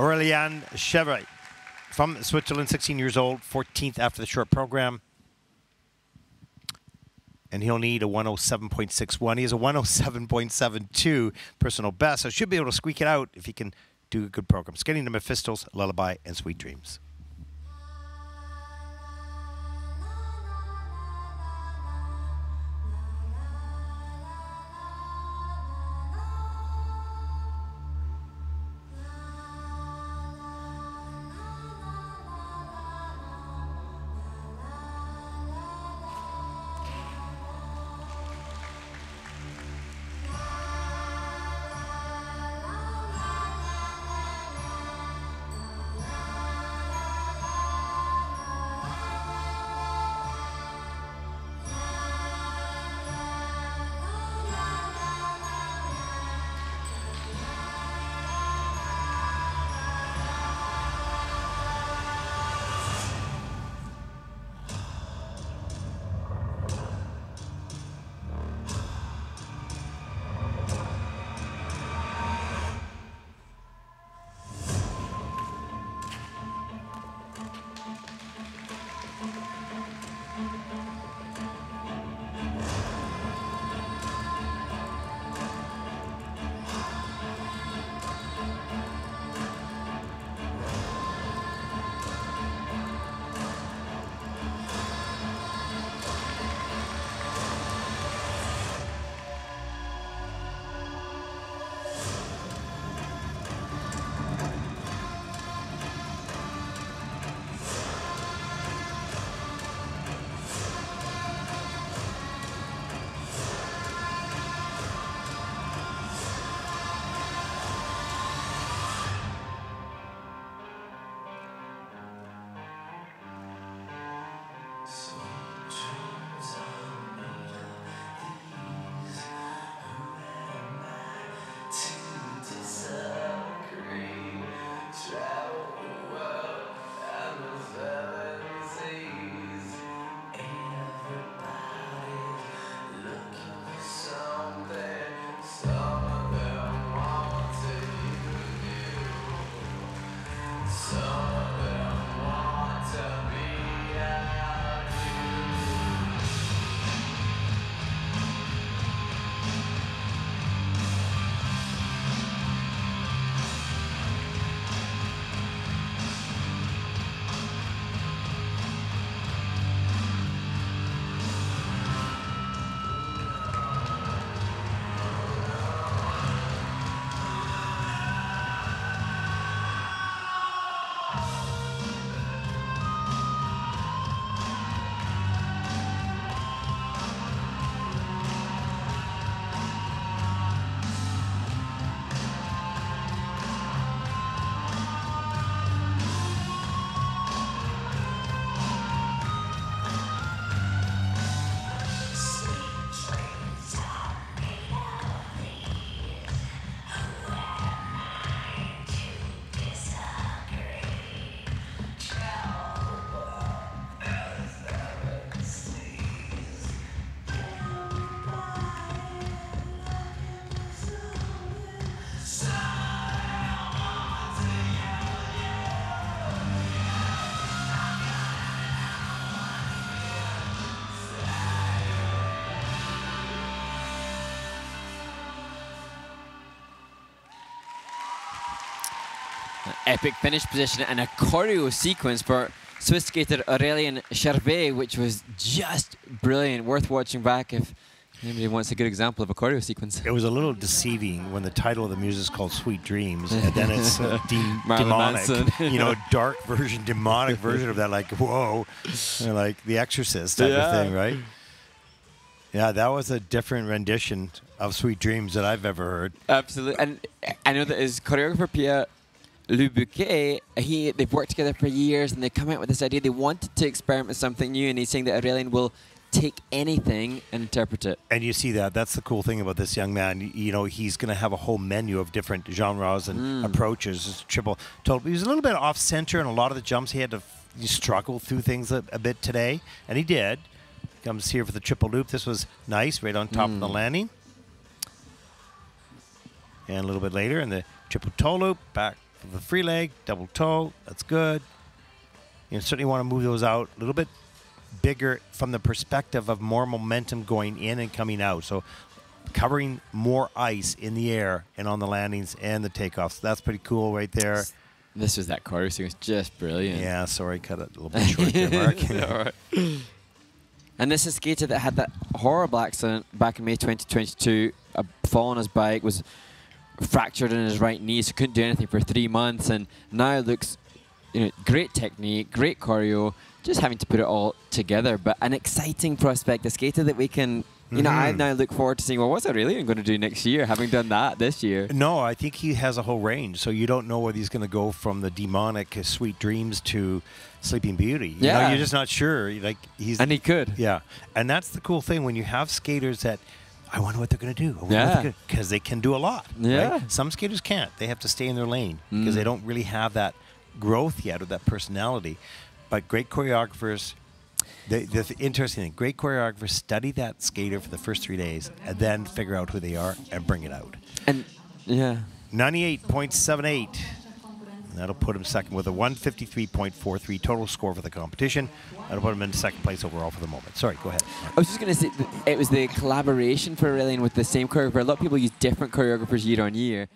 Aurelian Chervet from Switzerland, 16 years old, 14th after the short program. And he'll need a 107.61. He has a 107.72 personal best, so should be able to squeak it out if he can do a good program. Getting to Mephistos, Lullaby, and Sweet Dreams. Epic finish position and a choreo sequence for Swiss skater Aurelian Chervet, which was just brilliant, worth watching back if anybody wants a good example of a choreo sequence. It was a little deceiving when the title of the music is called Sweet Dreams, and then it's uh, de- demonic, you know, dark version, demonic version of that, like, whoa, like The Exorcist type yeah. of thing, right? Yeah, that was a different rendition of Sweet Dreams that I've ever heard. Absolutely. And I know that his choreographer, Pierre Bouquet, he they've worked together for years and they come out with this idea. They wanted to experiment with something new, and he's saying that Aurelian will take anything and interpret it. And you see that. That's the cool thing about this young man. You know, he's going to have a whole menu of different genres and mm. approaches. Triple total. He was a little bit off center in a lot of the jumps. He had to struggle through things a, a, bit today, and he did. Comes here for the triple loop. This was nice, right on top mm. of the mm. landing. And a little bit later in the triple toe loop, back the free leg, double toe. That's good. You certainly want to move those out a little bit bigger from the perspective of more momentum going in and coming out. So covering more ice in the air and on the landings and the takeoffs. That's pretty cool right there. This was that. It was just brilliant. Yeah, sorry, cut it a little bit short there, Mark. All right. And this is skater that had that horrible accident back in May 2022. A fall on his bike, was fractured in his right knee, so couldn't do anything for three months, and now looks, you know, great technique, great choreo, just having to put it all together. But an exciting prospect, a skater that we can you know, I Mhm. now look forward to seeing, well, what's Aurelian going to do next year, having done that this year? No, I think he has a whole range. So you don't know whether he's going to go from the demonic uh, Sweet Dreams to Sleeping Beauty. You know, Yeah. you're just not sure. Like he's And he could. yeah, and that's the cool thing when you have skaters that. I wonder what they're going to do. Yeah. Because they can do a lot. Yeah. Right? Some skaters can't. They have to stay in their lane because Mm. they don't really have that growth yet or that personality. But great choreographers, the, the th- interesting thing, great choreographers study that skater for the first three days and then figure out who they are and bring it out. And, yeah. 98.78. That'll put him second with a 153.43 total score for the competition. That'll put him in second place overall for the moment. Sorry, go ahead. I was just going to say, it was the collaboration for Aurelian with the same choreographer. A lot of people use different choreographers year on year.